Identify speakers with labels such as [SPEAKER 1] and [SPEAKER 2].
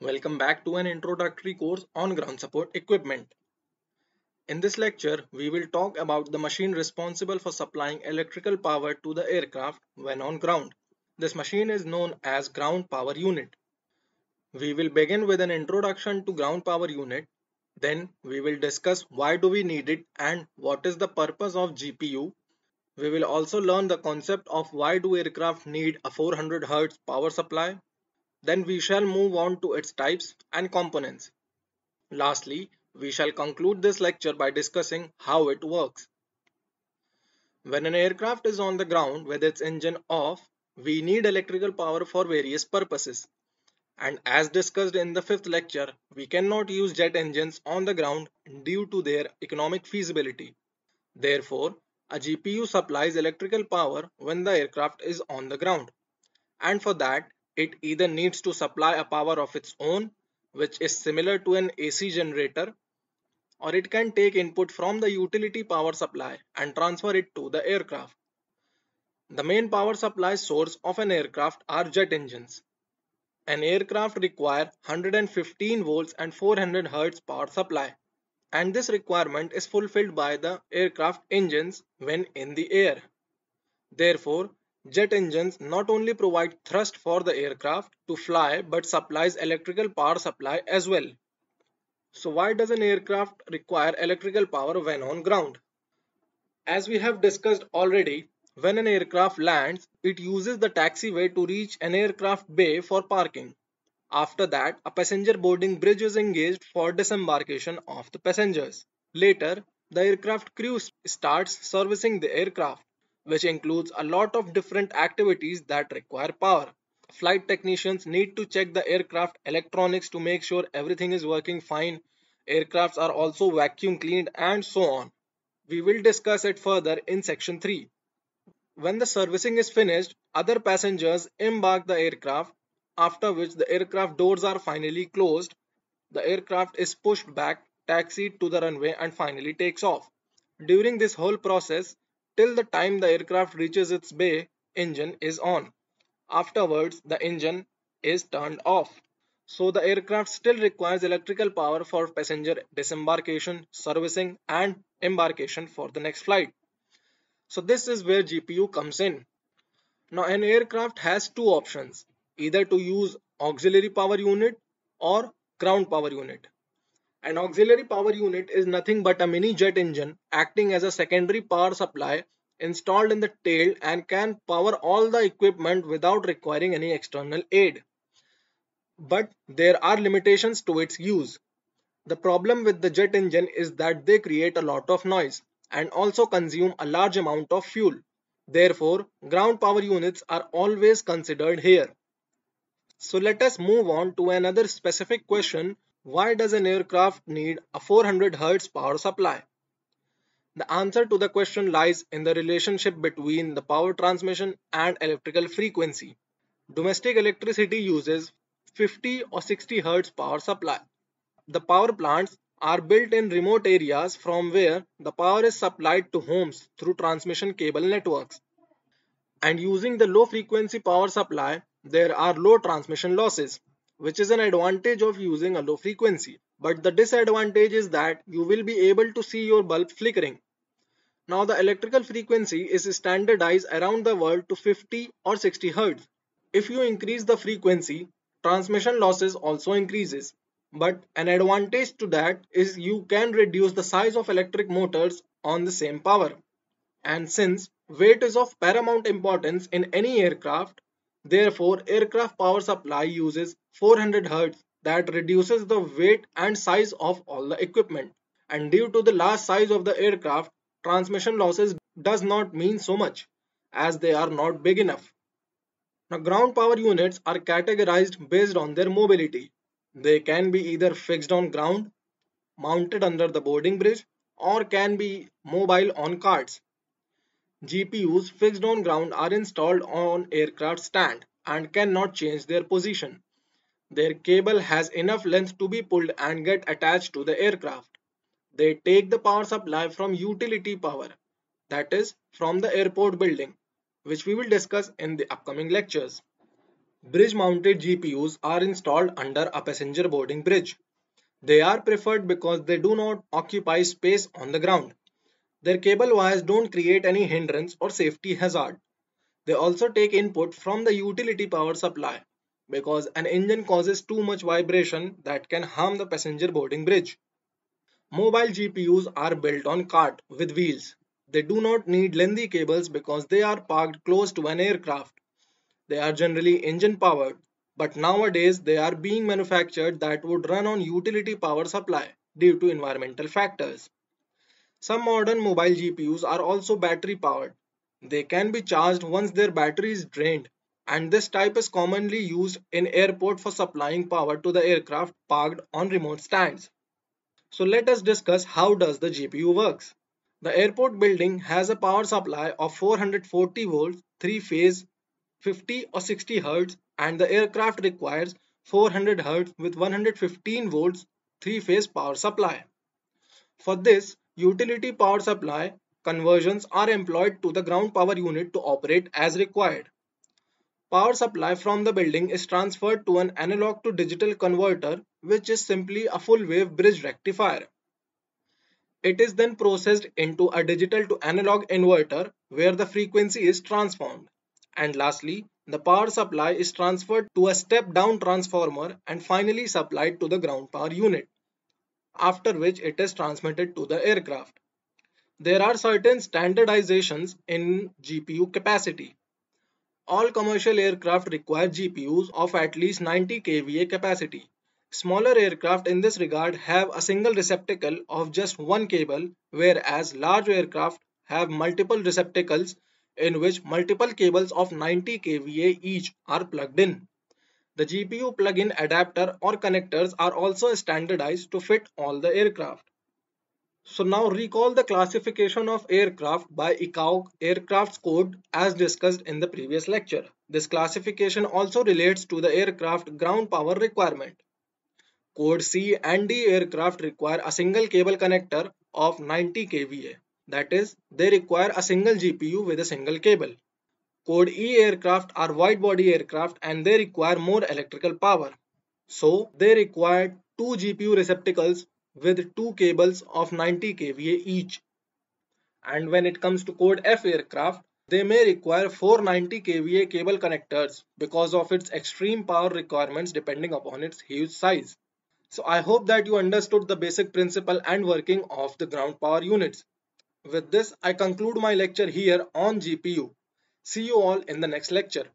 [SPEAKER 1] Welcome back to an introductory course on ground support equipment. In this lecture, we will talk about the machine responsible for supplying electrical power to the aircraft when on ground. This machine is known as ground power unit. We will begin with an introduction to ground power unit. Then we will discuss why do we need it and what is the purpose of GPU. We will also learn the concept of why do aircraft need a 400 Hz power supply then we shall move on to its types and components. Lastly, we shall conclude this lecture by discussing how it works. When an aircraft is on the ground with its engine off, we need electrical power for various purposes. And as discussed in the fifth lecture, we cannot use jet engines on the ground due to their economic feasibility. Therefore, a GPU supplies electrical power when the aircraft is on the ground. And for that, it either needs to supply a power of its own, which is similar to an AC generator, or it can take input from the utility power supply and transfer it to the aircraft. The main power supply source of an aircraft are jet engines. An aircraft require 115 volts and 400 Hz power supply, and this requirement is fulfilled by the aircraft engines when in the air. Therefore, Jet engines not only provide thrust for the aircraft to fly but supplies electrical power supply as well. So why does an aircraft require electrical power when on ground? As we have discussed already, when an aircraft lands, it uses the taxiway to reach an aircraft bay for parking. After that, a passenger boarding bridge is engaged for disembarkation of the passengers. Later, the aircraft crew starts servicing the aircraft which includes a lot of different activities that require power. Flight technicians need to check the aircraft electronics to make sure everything is working fine. Aircrafts are also vacuum cleaned and so on. We will discuss it further in section 3. When the servicing is finished, other passengers embark the aircraft, after which the aircraft doors are finally closed. The aircraft is pushed back, taxied to the runway and finally takes off. During this whole process, Till the time the aircraft reaches its bay, engine is on. Afterwards, the engine is turned off. So the aircraft still requires electrical power for passenger disembarkation, servicing and embarkation for the next flight. So this is where GPU comes in. Now an aircraft has two options, either to use auxiliary power unit or ground power unit. An auxiliary power unit is nothing but a mini jet engine acting as a secondary power supply installed in the tail and can power all the equipment without requiring any external aid. But there are limitations to its use. The problem with the jet engine is that they create a lot of noise and also consume a large amount of fuel. Therefore, ground power units are always considered here. So let us move on to another specific question why does an aircraft need a 400 Hz power supply? The answer to the question lies in the relationship between the power transmission and electrical frequency. Domestic electricity uses 50 or 60 Hz power supply. The power plants are built in remote areas from where the power is supplied to homes through transmission cable networks. And using the low frequency power supply, there are low transmission losses which is an advantage of using a low frequency. But the disadvantage is that you will be able to see your bulb flickering. Now the electrical frequency is standardized around the world to 50 or 60 Hz. If you increase the frequency, transmission losses also increases. But an advantage to that is you can reduce the size of electric motors on the same power. And since weight is of paramount importance in any aircraft, Therefore, aircraft power supply uses 400 Hz that reduces the weight and size of all the equipment. And due to the large size of the aircraft, transmission losses does not mean so much as they are not big enough. Now ground power units are categorized based on their mobility. They can be either fixed on ground, mounted under the boarding bridge or can be mobile on carts. GPUs fixed on ground are installed on aircraft stand and cannot change their position. Their cable has enough length to be pulled and get attached to the aircraft. They take the power supply from utility power, that is from the airport building, which we will discuss in the upcoming lectures. Bridge-mounted GPUs are installed under a passenger boarding bridge. They are preferred because they do not occupy space on the ground. Their cable wires don't create any hindrance or safety hazard. They also take input from the utility power supply because an engine causes too much vibration that can harm the passenger boarding bridge. Mobile GPUs are built on cart with wheels. They do not need lengthy cables because they are parked close to an aircraft. They are generally engine powered, but nowadays they are being manufactured that would run on utility power supply due to environmental factors. Some modern mobile GPUs are also battery powered. They can be charged once their battery is drained and this type is commonly used in airport for supplying power to the aircraft parked on remote stands. So let us discuss how does the GPU works. The airport building has a power supply of 440 volts, 3 phase 50 or 60 Hz and the aircraft requires 400 Hz with 115 volts 3-phase power supply. For this, utility power supply conversions are employed to the ground power unit to operate as required. Power supply from the building is transferred to an analog to digital converter which is simply a full wave bridge rectifier. It is then processed into a digital to analog inverter where the frequency is transformed. And lastly, the power supply is transferred to a step-down transformer and finally supplied to the ground power unit, after which it is transmitted to the aircraft. There are certain standardizations in GPU capacity. All commercial aircraft require GPUs of at least 90 kVA capacity. Smaller aircraft in this regard have a single receptacle of just one cable, whereas large aircraft have multiple receptacles in which multiple cables of 90 kVA each are plugged in. The GPU plug-in adapter or connectors are also standardized to fit all the aircraft. So now recall the classification of aircraft by ICAO aircraft's code as discussed in the previous lecture. This classification also relates to the aircraft ground power requirement. Code C and D aircraft require a single cable connector of 90 kVA. That is, they require a single GPU with a single cable. Code E aircraft are wide body aircraft and they require more electrical power. So, they require two GPU receptacles with two cables of 90 kVA each. And when it comes to code F aircraft, they may require 490 kVA cable connectors because of its extreme power requirements depending upon its huge size. So I hope that you understood the basic principle and working of the ground power units. With this, I conclude my lecture here on GPU. See you all in the next lecture.